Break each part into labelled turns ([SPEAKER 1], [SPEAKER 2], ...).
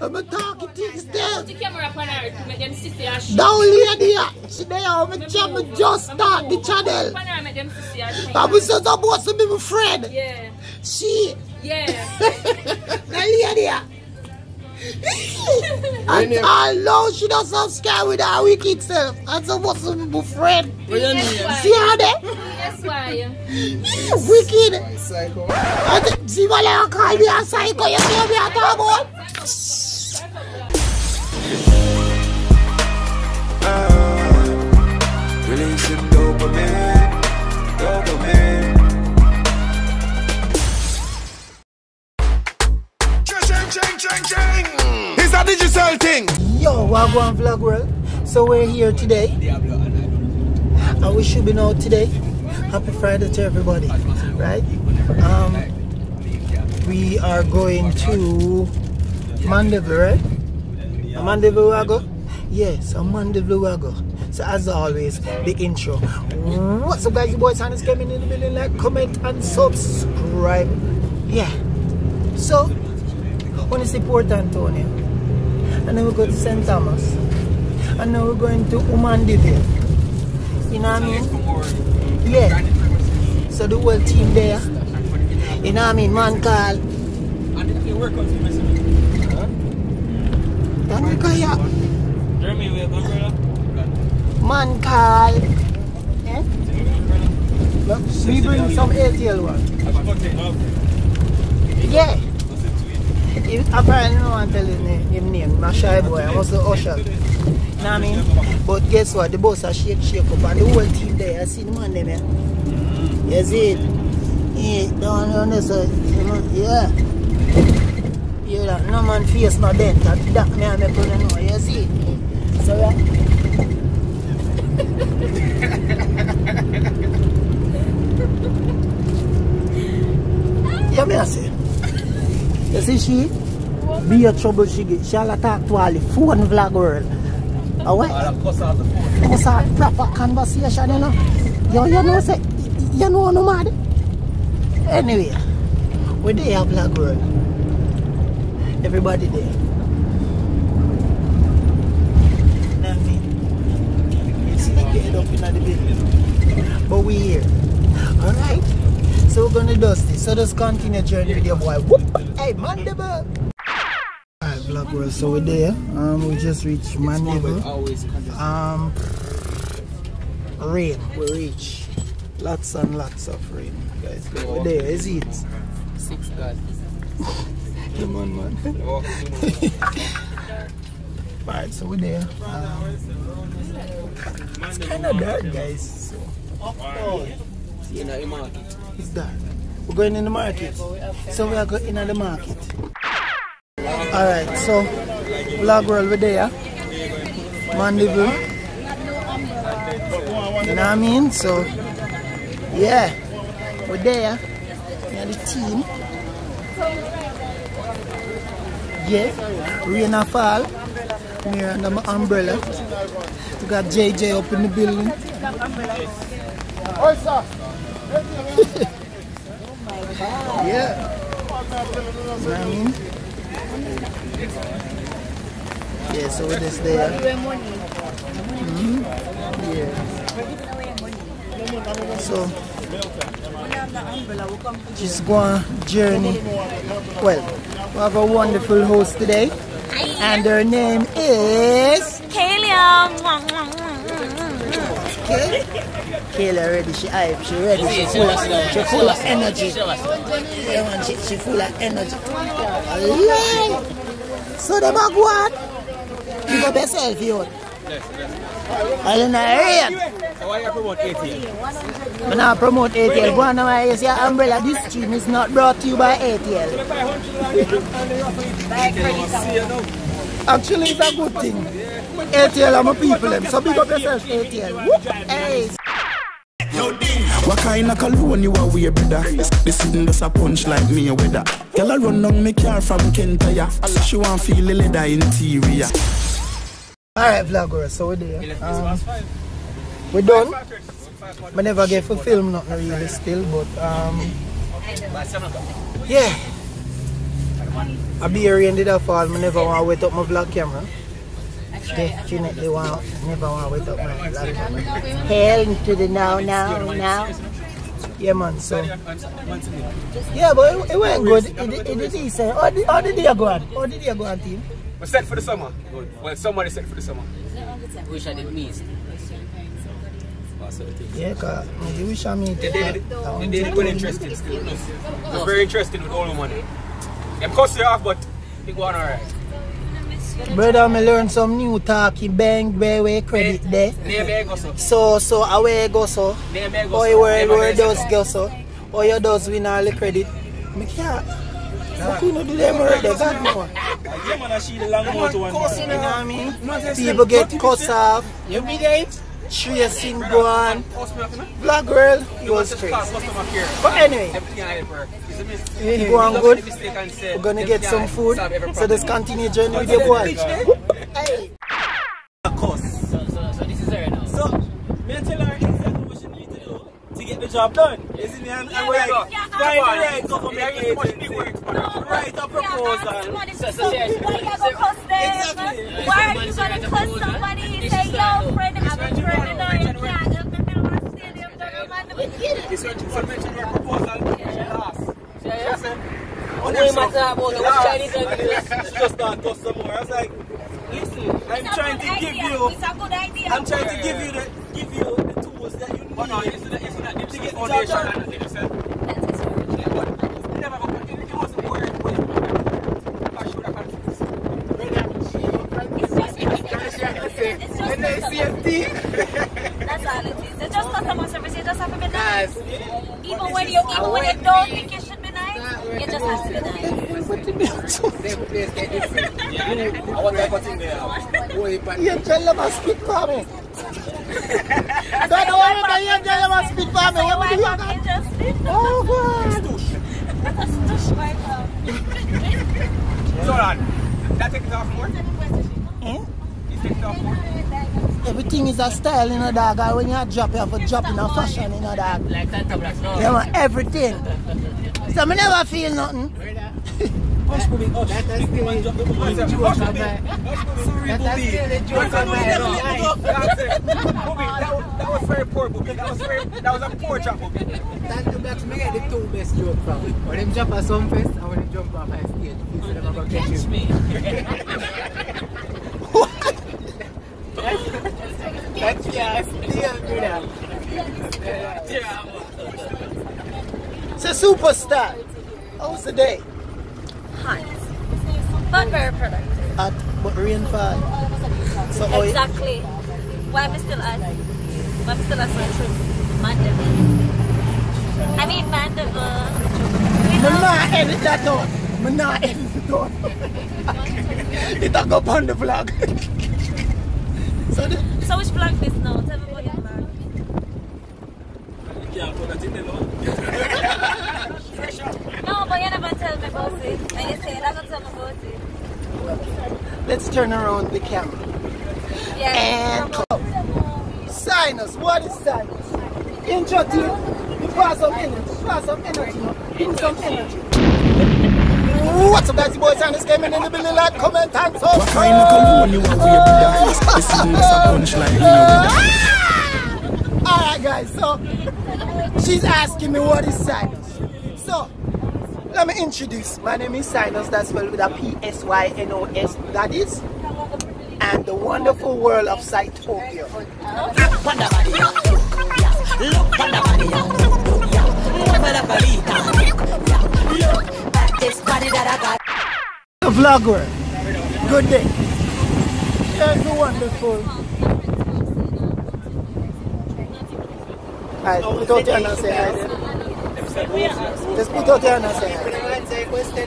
[SPEAKER 1] I'm talking things there.
[SPEAKER 2] Put the camera up on her to make them see her shit.
[SPEAKER 1] Now lady, she there on my channel just start the channel.
[SPEAKER 2] Up on her make them see her shit.
[SPEAKER 1] I'm supposed to be my friend.
[SPEAKER 2] Yeah,
[SPEAKER 1] She,
[SPEAKER 2] yeah.
[SPEAKER 1] now lady. And I know she doesn't subscribe with her wicked self. I'm supposed to be my friend. See her there?
[SPEAKER 2] That's why.
[SPEAKER 1] Wicked.
[SPEAKER 3] Psycho.
[SPEAKER 1] I think- See what I call me a psycho. You hear me at all about?
[SPEAKER 3] Ah, Releasing dopamine, dopamine. Thing.
[SPEAKER 1] Yo, Wagwan Vlog World. So we're here today. And we should be now today. Happy Friday to everybody. Right? Um we are going to Mandeville, right? Mandeville we go? Yes, a Mandeville we go. So as always, the intro. What's up guys, your boy Sanders coming in the building. Like, comment and subscribe. Yeah. So, when is the Port Antonio? And then we go to St. Thomas, and then we're going to Umandiville. You know what I mean? Yeah. So the whole team there. You know what I mean? Man call. Tanikaya. Man call. Eh? We bring some ATL one. Yeah. Apparently no one tell him, name- my shy boy, I must usher. You know what I mean? But guess what? The boss are shake shake up and the whole team there, I see the man them here. You mm. see it? Yeah, down on this. You know, yeah. You that no man face no dent that that me I make you know, you see it? So yeah. yeah, me I say. You see she? Be a trouble she get. She'll talk to all the phone vlog world. Oh, what? Cause a proper conversation, you know. Yo, you know, say, you know, no mad. Anyway, we there vlog world. Everybody there. Know what I mean? You see, get up in the building. But we here. Alright? So we're gonna dust this. So just continue journey with your boy. Whoop! Hey, Mandeville! Alright, vlog world. So we're there. Um, we just reached
[SPEAKER 3] Mandeville.
[SPEAKER 1] Um, rain. We reach. Lots and lots of rain, guys. We're there. Is it?
[SPEAKER 3] Six God.
[SPEAKER 1] Come on, man. Alright, so we're there. Um, it's kind of dark, guys. So,
[SPEAKER 3] You know, market.
[SPEAKER 1] it's dark. We're going in the market. So we are going in the market. Alright, so vlog world we're there. Mandeville. You know what I mean? So yeah, we're there. We are the team. Yeah, rain a fall. We're under my umbrella. We got JJ up in the building. Yeah. You know what I mean? Yeah, so we're just there. Mhm. Yeah. So, just go on journey. Well, we have a wonderful host today. And her name is
[SPEAKER 2] Kayla.
[SPEAKER 1] Okay. Kayla ready, she hype, she ready, she full of, she full of energy. Yeah, man, she, she full of energy. Alright. So the bag what? You got yourself, you. I don't know, area.
[SPEAKER 3] So why you promote ATL?
[SPEAKER 1] I'm not promote ATL. Go on now, I say umbrella. This stream is not brought to you by ATL. Actually, it's a good thing. ATL are my people, them. so big up yourself, ATL. Whoop. Hey.
[SPEAKER 4] What kind of cologne you are wear, brother? This sitting just a punch like me weather. Girl, I run down me car from Kentaya. She want feel the leather interior.
[SPEAKER 1] Alright, vloggers, so we're there. Um, we're done. I never get for film nothing really still, but um, yeah. a beer rain did a fall, I never want to wet up my vlog camera. Definitely want, never want to wet up my vlog camera. Hell to the now, now, now. Yeah, man, so. Yeah, but it, it went good. It, it, it did decent. How did, how did they go on? How did they go on, team?
[SPEAKER 3] We're set for the summer. Good. Well, somebody set for the summer.
[SPEAKER 5] Wish I didn't miss.
[SPEAKER 1] Yeah, cause I wish I mean
[SPEAKER 3] They did it. They did it interesting still. It was very interesting with all the money. Them cost you off, but it went alright.
[SPEAKER 1] Brother, me learn some new talking bang, where we credit there.
[SPEAKER 3] Name me go so.
[SPEAKER 1] So, so, away go so.
[SPEAKER 3] Name me go
[SPEAKER 1] How
[SPEAKER 3] so.
[SPEAKER 1] you where,
[SPEAKER 3] Never
[SPEAKER 1] where does go so? How you does win all the credit? Me can't. How can you do them already? God more.
[SPEAKER 6] Yeah, man, I see the long motor one.
[SPEAKER 1] You know what I mean? People get cut off.
[SPEAKER 3] You be there?
[SPEAKER 1] Tracing go on.
[SPEAKER 3] Cost me off, you know?
[SPEAKER 1] Black girl, it
[SPEAKER 3] You
[SPEAKER 1] was crazy.
[SPEAKER 3] cost customer care.
[SPEAKER 1] But anyway,
[SPEAKER 3] Them can't help her. Is it me?
[SPEAKER 1] it go on good.
[SPEAKER 3] Mistake and say,
[SPEAKER 1] We're gonna
[SPEAKER 3] them
[SPEAKER 1] get
[SPEAKER 3] can't
[SPEAKER 1] some food.
[SPEAKER 3] solve every
[SPEAKER 1] So let's
[SPEAKER 3] problem.
[SPEAKER 1] continue journey with your boy. Hey.
[SPEAKER 6] cost.
[SPEAKER 5] So, so, so this is her now.
[SPEAKER 6] So, me and tell her exactly what she need to do to get the job done. Isn't it? And, and
[SPEAKER 3] Where you go?
[SPEAKER 6] like, find the right government
[SPEAKER 3] Yeah, you must be
[SPEAKER 6] agency,
[SPEAKER 3] working for
[SPEAKER 6] write a proposal.
[SPEAKER 5] So, so, seriously.
[SPEAKER 7] Why you gonna cuss them?
[SPEAKER 6] Exactly.
[SPEAKER 7] Why are you gonna cuss somebody? Say, yo, friend, I'm a friend, or you can't. You're the middle of the stadium,
[SPEAKER 3] said,
[SPEAKER 5] What do you matter about the what's Chinese language?
[SPEAKER 6] She just not do some. I was like, listen, I'm trying to give you,
[SPEAKER 7] It's a good idea.
[SPEAKER 6] I'm trying to give you the, give you the tools that you need.
[SPEAKER 3] Oh no, it's not, it's not, it's
[SPEAKER 6] To get the
[SPEAKER 3] foundation
[SPEAKER 6] job
[SPEAKER 3] and
[SPEAKER 6] done.
[SPEAKER 3] they just said, you never go, it it wasn't worth it. I should have had
[SPEAKER 7] That's all it is. It's just customer service. You just have to be nice. Even when you, even when you don't think you should be just have to be nice.
[SPEAKER 3] I want that thing there.
[SPEAKER 1] You tell them I speak. Don't worry about you tell them I speak for me.
[SPEAKER 7] So
[SPEAKER 1] What
[SPEAKER 7] why
[SPEAKER 1] do you
[SPEAKER 7] can't
[SPEAKER 1] got?
[SPEAKER 7] you just be
[SPEAKER 1] Oh God.
[SPEAKER 7] That's tush right now.
[SPEAKER 3] So on, that take it off more?
[SPEAKER 1] Eh?
[SPEAKER 3] You take it off more?
[SPEAKER 1] Everything is a style in a dog. and When you drop, you have to drop in a fashion in a dog.
[SPEAKER 5] Like that.
[SPEAKER 1] Yeah, man, everything. So I never feel nothing.
[SPEAKER 3] That was, very poor, Bobby. That was very, that was a poor job, Bobby.
[SPEAKER 8] That, that's me get the two best joke from. When them jump at some fest and when them jump off high stage, please them go catch you.
[SPEAKER 5] me.
[SPEAKER 8] That's yeah, still do that.
[SPEAKER 1] It's a superstar. How's the day?
[SPEAKER 7] Hot. But very productive.
[SPEAKER 1] At but rain fall. So how you-
[SPEAKER 7] Exactly. Why am I still at? Why am I still at Central? Mandeville. I mean Mandeville. Uh, you
[SPEAKER 1] Me
[SPEAKER 7] know,
[SPEAKER 1] not edit that out. Me not edit it out. it a go on the vlog. so the,
[SPEAKER 7] so which flag this now? Tell me about your flag.
[SPEAKER 6] You can't in there, no?
[SPEAKER 7] No, but you never tell me about it. And you say you're not gonna tell me about it.
[SPEAKER 1] Let's turn around the camera.
[SPEAKER 7] Yeah.
[SPEAKER 1] And come. Psynos, what is Psynos? Intro team. You pass some energy. Pass some energy. Me some energy. What's up guys, boys and this came in the building like comment and
[SPEAKER 4] What kind of cologne you are wear, brother? Listen, this a punch like me. Ah!
[SPEAKER 1] Alright guys, so she's asking me what is Psynos. So let me introduce. My name is Psynos, that's spelled with a P-S-Y-N-O-S, that is. And the wonderful world of Cytopia. The vlogger. Good day. Here's the wonderful. Alright, put out Just put out your hand.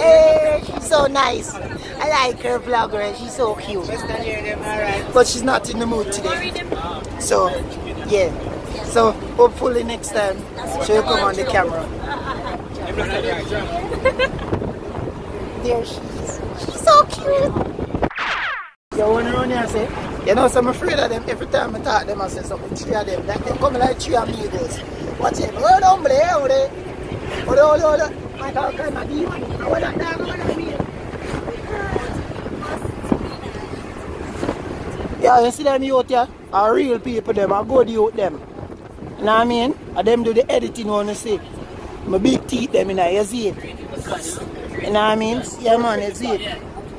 [SPEAKER 1] Hey, she's so nice. I like her vlogger. She's so cute. But she's not in the mood today. So, yeah. So, hopefully next time she'll come on the camera. There she is. She's so cute. You want to run here say, you know, so I'm afraid of them. Every time I talk to them, I say something. Three of them. Like, they come like three amigos. Watch it. Hold on, play. Yeah, you see them youth here? Are real people them, are good youth them. You know what I mean? And them do the editing on to see. My big teeth them in you know, you see it. You know what I mean? Yeah man, you see it.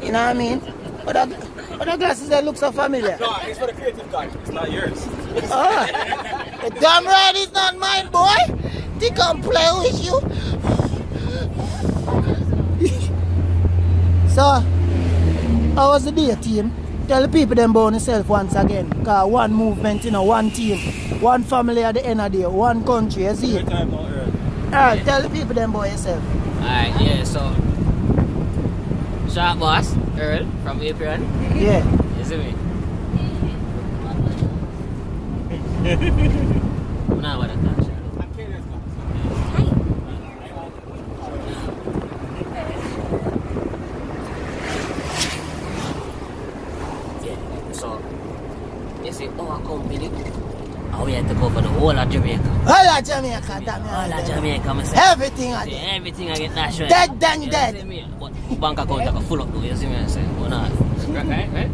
[SPEAKER 1] You know what I mean? But are, what glasses that look so familiar?
[SPEAKER 6] No, it's for the creative guy. It's not yours.
[SPEAKER 1] Oh. Damn right it's not mine, boy! They come play with you. so, how was the day, team? Tell the people them about yourself once again. Cause one movement, you know, one team, one family at the end of the day, one country, you see
[SPEAKER 6] Every
[SPEAKER 1] it?
[SPEAKER 6] time, no early.
[SPEAKER 1] Alright, tell the people them about yourself.
[SPEAKER 5] Alright, yeah, so. Sharp boss, Earl from Apron.
[SPEAKER 1] Yeah.
[SPEAKER 5] You see me? nah, what I thought, Sharp.
[SPEAKER 6] And Kenya's got
[SPEAKER 5] Yeah, so. You see, our company, and we had to cover the whole of Jamaica.
[SPEAKER 1] All of Jamaica, damn
[SPEAKER 5] All of. Jamaica, me say.
[SPEAKER 1] Everything I
[SPEAKER 5] See,
[SPEAKER 1] did.
[SPEAKER 5] everything I get that
[SPEAKER 1] Dead than
[SPEAKER 5] you
[SPEAKER 1] dead.
[SPEAKER 5] See me? But bank account I go full up though, you see me I say? But nah. Right, right, right?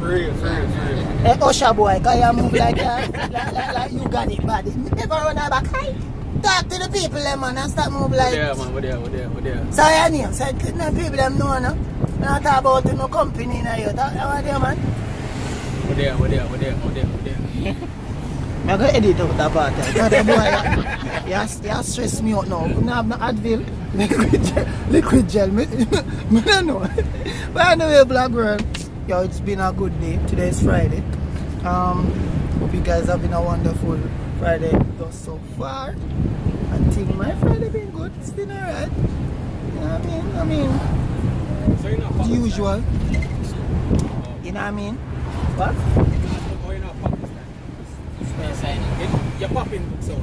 [SPEAKER 6] For real, for real, for real.
[SPEAKER 1] Eh, oh, hey, Usher boy, can you move like that? like, like, like you got it bad. Never run her back. Hey, talk to the people, them, man, and start move like
[SPEAKER 6] Yeah, man, we're there, we're there, we're there.
[SPEAKER 1] So your name, so the people them know, no? We not talk about no company now, you talk about them, man.
[SPEAKER 6] We're there, we're there, we're there, we're there, we're there.
[SPEAKER 1] I'm going to edit out that part. Boy, you, you, you stress me out now. I have no Advil, liquid gel, liquid gel. Me, me don't know. But anyway, Black Girl, yo, it's been a good day. Today is Friday. Um, hope you guys have been a wonderful Friday thus so far. I think my Friday been good. It's been alright. You know what I mean? I mean,
[SPEAKER 6] So
[SPEAKER 1] the usual. You know what I mean? What?
[SPEAKER 6] You're not Pakistan. You're popping so.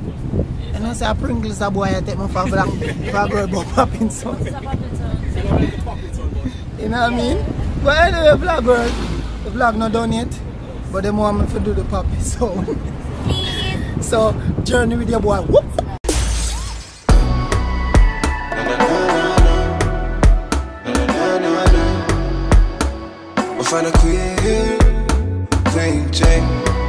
[SPEAKER 1] And I say Pringles a boy I take me for black for a girl but popping son.
[SPEAKER 6] You don't like the popping
[SPEAKER 1] You know what I mean? But anyway, vlog girl, the vlog not done yet. But they want me to do the popping so So journey with your boy. Whoop.
[SPEAKER 9] We'll find a queen, name change.